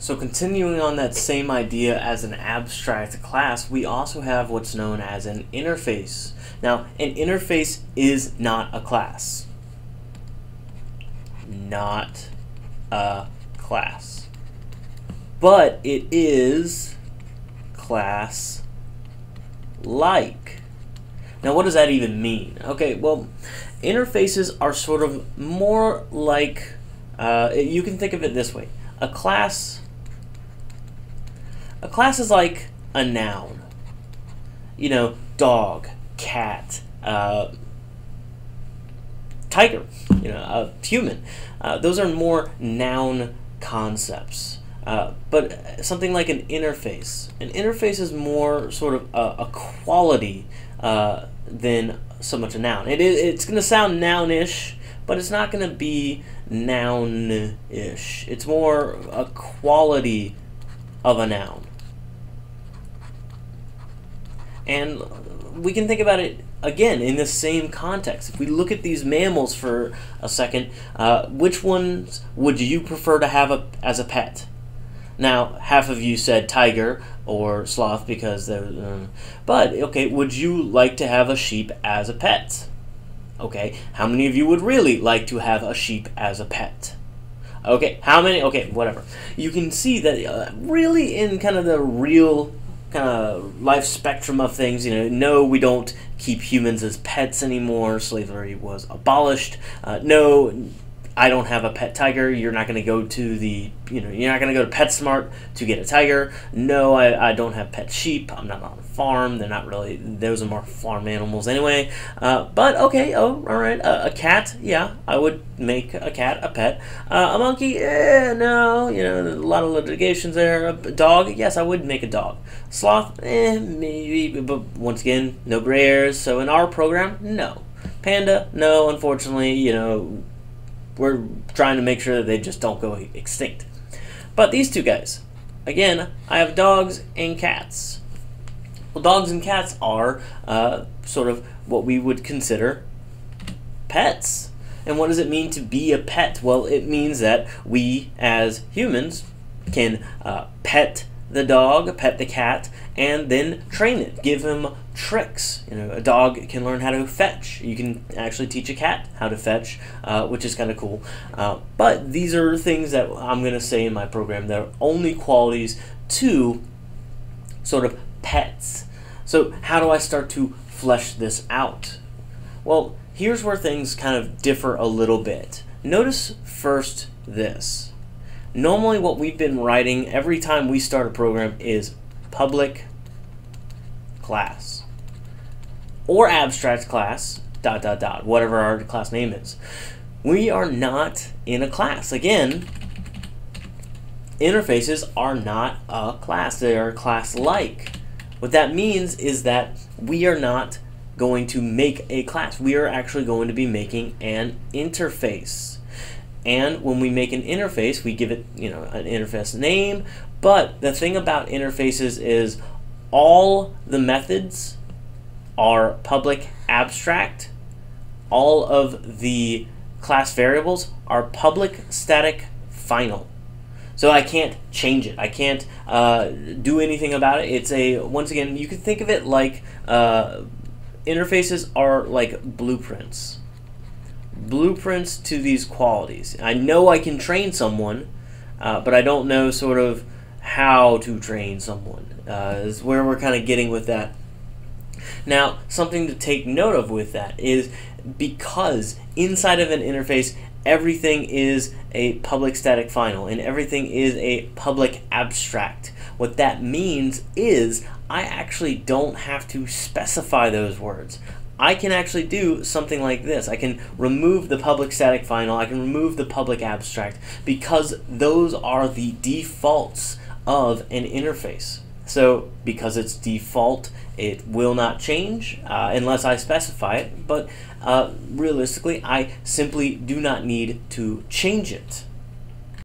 So continuing on that same idea as an abstract class, we also have what's known as an interface. Now, an interface is not a class. Not a class. But it is class like. Now, what does that even mean? Okay, well, interfaces are sort of more like, uh, you can think of it this way. A class, a class is like a noun. You know, dog, cat, uh, tiger, you know, a human. Uh, those are more noun concepts. Uh, but something like an interface. An interface is more sort of a, a quality uh, than so much a noun. It, it's going to sound nounish, but it's not going to be noun-ish. It's more a quality of a noun. And we can think about it again in the same context. If we look at these mammals for a second, uh, which ones would you prefer to have a, as a pet? Now, half of you said tiger or sloth because they're. Uh, but, okay, would you like to have a sheep as a pet? Okay, how many of you would really like to have a sheep as a pet? Okay, how many? Okay, whatever. You can see that uh, really in kind of the real kind of life spectrum of things, you know, no, we don't keep humans as pets anymore. Slavery was abolished. Uh, no, I don't have a pet tiger. You're not going to go to the, you know, you're not going to go to PetSmart to get a tiger. No, I, I don't have pet sheep. I'm not on a farm. They're not really, those are more farm animals anyway. Uh, but okay, oh, all right. Uh, a cat, yeah, I would make a cat a pet. Uh, a monkey, eh, no, you know, a lot of litigations there. A dog, yes, I would make a dog. Sloth, eh, maybe, but once again, no gray. So in our program, no. Panda, no, unfortunately, you know, we're trying to make sure that they just don't go extinct. But these two guys, again, I have dogs and cats. Well, dogs and cats are uh, sort of what we would consider pets. And what does it mean to be a pet? Well, it means that we as humans can uh, pet the dog, pet the cat, and then train it. Give him tricks. You know, a dog can learn how to fetch. You can actually teach a cat how to fetch, uh, which is kind of cool. Uh, but these are things that I'm going to say in my program that are only qualities to sort of pets. So how do I start to flesh this out? Well, here's where things kind of differ a little bit. Notice first this normally what we've been writing every time we start a program is public class or abstract class dot dot dot whatever our class name is. We are not in a class. Again interfaces are not a class. They are class like what that means is that we are not going to make a class. We are actually going to be making an interface and when we make an interface, we give it, you know, an interface name. But the thing about interfaces is all the methods are public abstract. All of the class variables are public static final. So I can't change it. I can't uh, do anything about it. It's a, once again, you can think of it like uh, interfaces are like blueprints blueprints to these qualities. I know I can train someone, uh, but I don't know sort of how to train someone. Uh, is where we're kind of getting with that. Now, something to take note of with that is because inside of an interface, everything is a public static final and everything is a public abstract. What that means is I actually don't have to specify those words. I can actually do something like this. I can remove the public static final, I can remove the public abstract, because those are the defaults of an interface. So because it's default, it will not change uh, unless I specify it, but uh, realistically, I simply do not need to change it.